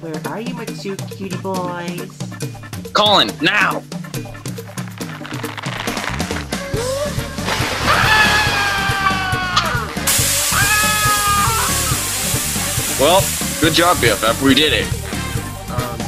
Where are you, my two cutie boys? Colin, now! Well, good job, BFF. We did it. Um,